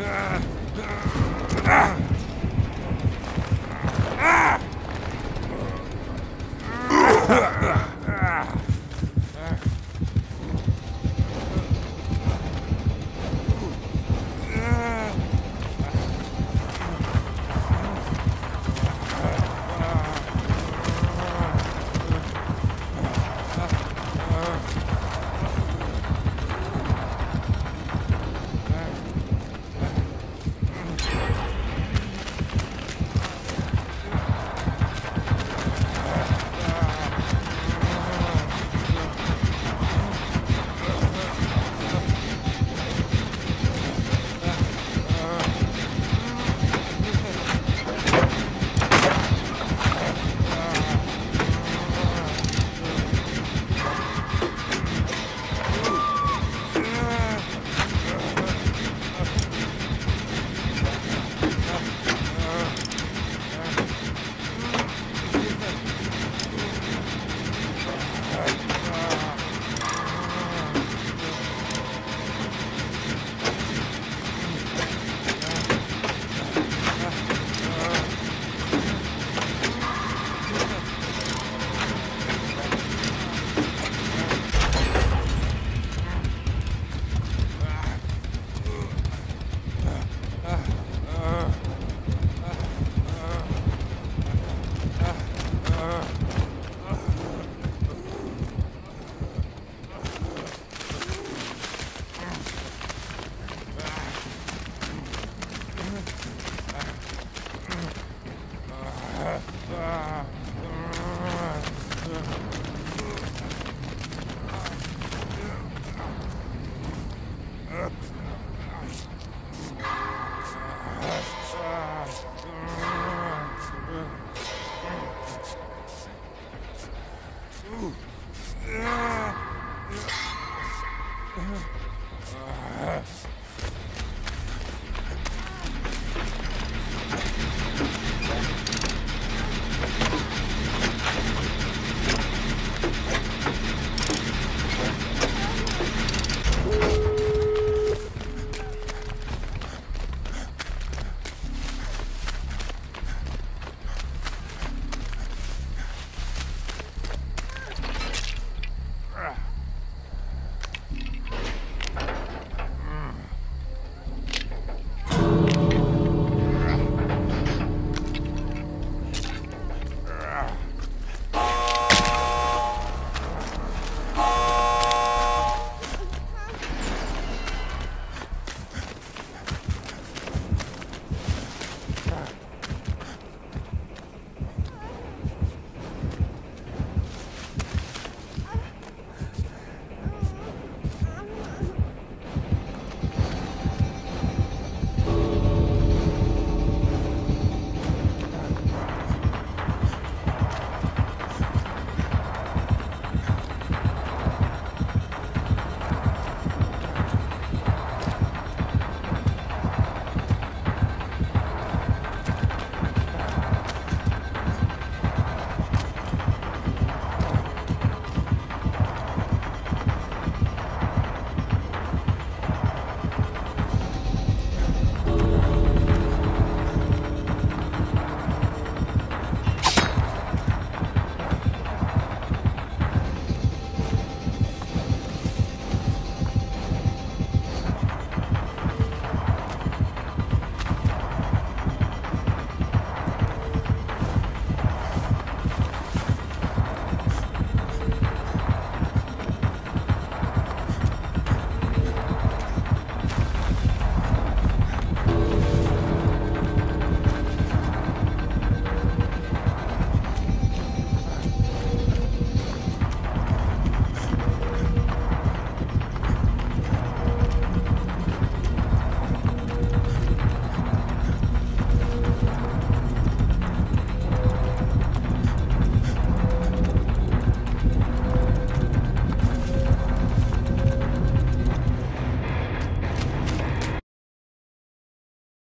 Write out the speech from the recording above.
Ah! Uh-huh.